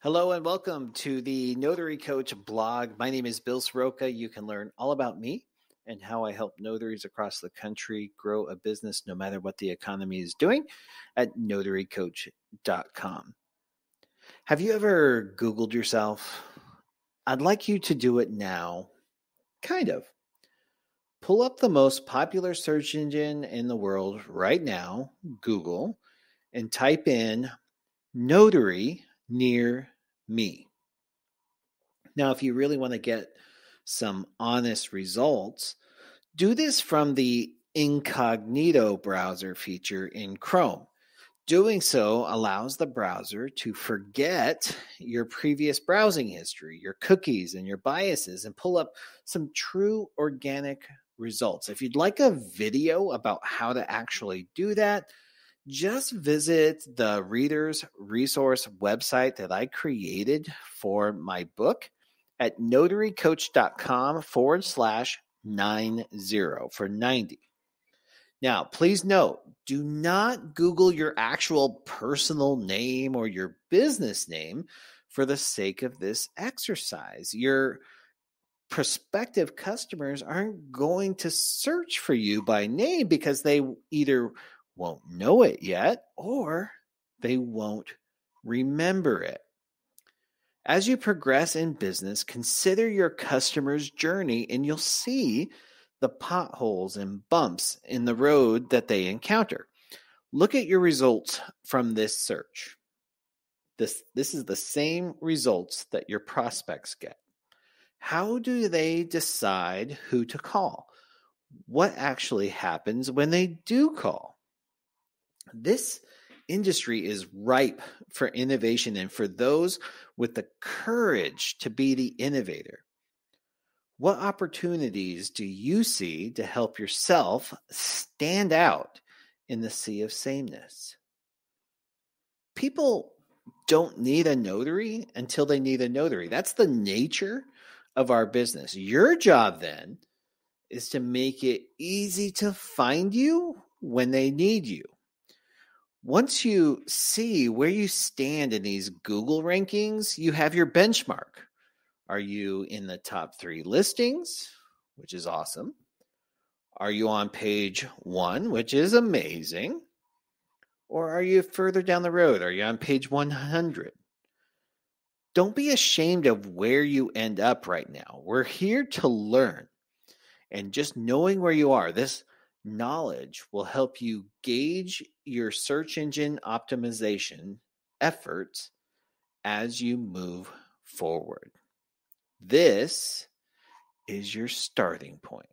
Hello and welcome to the Notary Coach blog. My name is Bill Soroka. You can learn all about me and how I help notaries across the country grow a business no matter what the economy is doing at notarycoach.com. Have you ever Googled yourself? I'd like you to do it now. Kind of. Pull up the most popular search engine in the world right now, Google, and type in notary near me. Now, if you really want to get some honest results, do this from the incognito browser feature in Chrome. Doing so allows the browser to forget your previous browsing history, your cookies, and your biases, and pull up some true organic results. If you'd like a video about how to actually do that, just visit the Reader's Resource website that I created for my book at notarycoach.com forward slash 90 for 90. Now, please note do not Google your actual personal name or your business name for the sake of this exercise. Your prospective customers aren't going to search for you by name because they either won't know it yet or they won't remember it. As you progress in business, consider your customer's journey and you'll see the potholes and bumps in the road that they encounter. Look at your results from this search. This, this is the same results that your prospects get. How do they decide who to call? What actually happens when they do call? This industry is ripe for innovation and for those with the courage to be the innovator. What opportunities do you see to help yourself stand out in the sea of sameness? People don't need a notary until they need a notary. That's the nature of our business. Your job then is to make it easy to find you when they need you once you see where you stand in these Google rankings, you have your benchmark. Are you in the top three listings, which is awesome? Are you on page one, which is amazing? Or are you further down the road? Are you on page 100? Don't be ashamed of where you end up right now. We're here to learn. And just knowing where you are, this knowledge will help you gauge your search engine optimization efforts as you move forward. This is your starting point.